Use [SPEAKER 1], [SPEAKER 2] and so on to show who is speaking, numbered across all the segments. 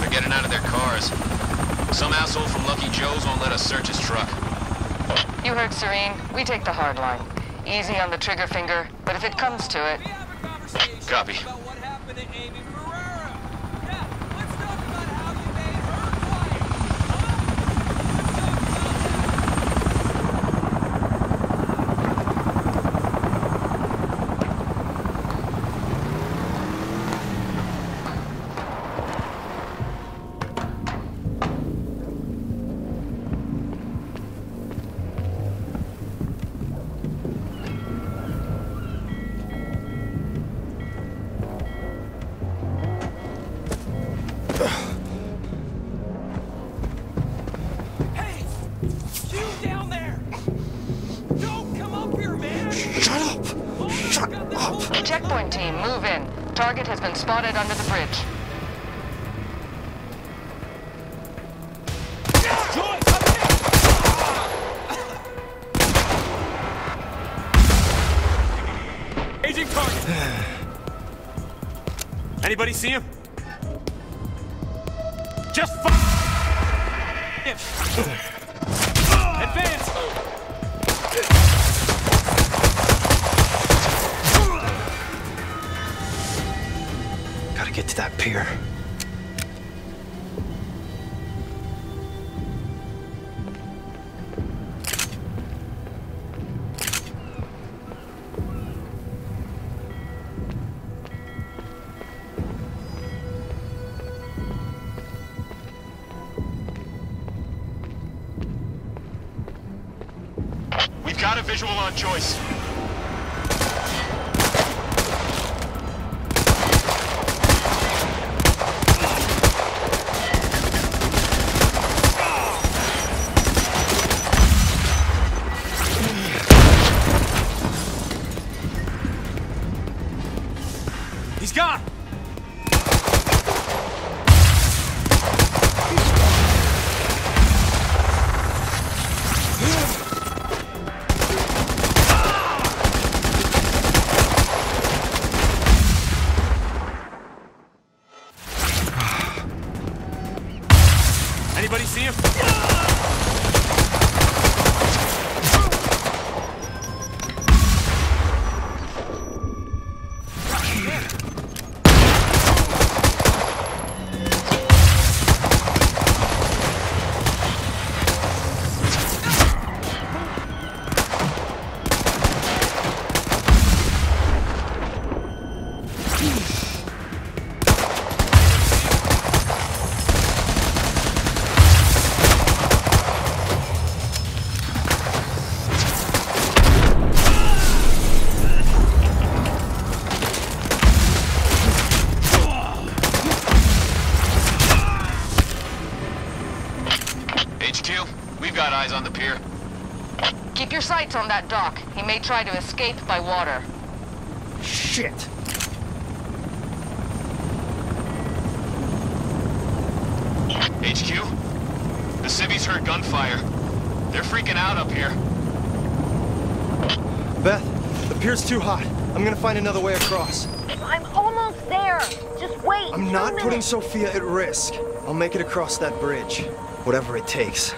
[SPEAKER 1] They're getting out of their cars. Some asshole from Lucky Joe's won't let us search his truck.
[SPEAKER 2] You heard Serene. We take the hard line. Easy on the trigger finger, but if it comes to it,
[SPEAKER 3] We have a conversation
[SPEAKER 1] Copy.
[SPEAKER 2] Target has been spotted under the bridge.
[SPEAKER 3] Aging target. Anybody see him? Just f him. Advance.
[SPEAKER 4] Get to that pier.
[SPEAKER 1] We've got a visual on Joyce.
[SPEAKER 2] That dock. He may try to escape by water.
[SPEAKER 4] Shit!
[SPEAKER 1] HQ, the civvies heard gunfire. They're freaking out up here.
[SPEAKER 4] Beth, the pier's too hot. I'm gonna find another way across.
[SPEAKER 5] I'm almost there. Just wait.
[SPEAKER 4] I'm
[SPEAKER 5] two
[SPEAKER 4] not putting. Sofia at risk. I'll make it across that bridge. Whatever it takes.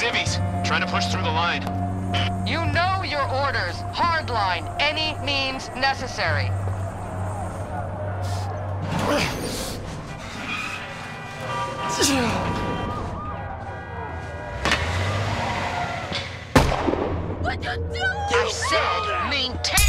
[SPEAKER 1] Civvies trying to push through the line.
[SPEAKER 2] You know your orders. Hard line. Any means necessary.
[SPEAKER 5] What you doing?
[SPEAKER 2] I said maintain.